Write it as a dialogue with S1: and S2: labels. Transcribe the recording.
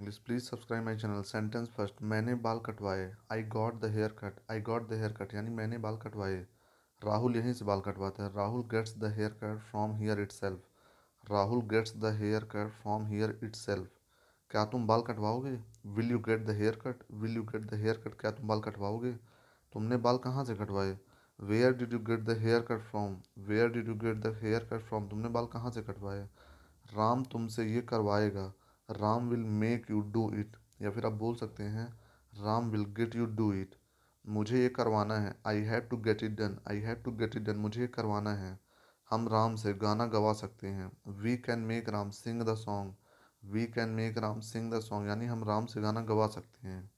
S1: English please subscribe my channel sentence first मैंने बाल कटवाए. I got the hair cut I got the hair cut यानी मैंने बाल कटवाए. राहुल यहीं से बाल कटवाता है. Rahul gets the hair cut from here itself Rahul gets the hair cut from here itself क्या तुम बाल कटवाओगे? Will you get the hair cut will you get the hair cut क्या तुम बाल कटवाओगे? तुमने बाल कहाँ से कटवाए? Where did you get the hair cut from where did you get the hair cut from तुमने बाल कहाँ से कटवाए? राम तुमसे ये करवाएगा Ram will make you do it. या फिर आप बोल सकते हैं, Ram will get you do it. मुझे ये करवाना है। I have to get it done I have to get it done मुझे ये करवाना है। हम राम से गाना गवा सकते हैं। We can make Ram sing the song we can make Ram sing the song यानी हम राम से गाना गवा सकते हैं।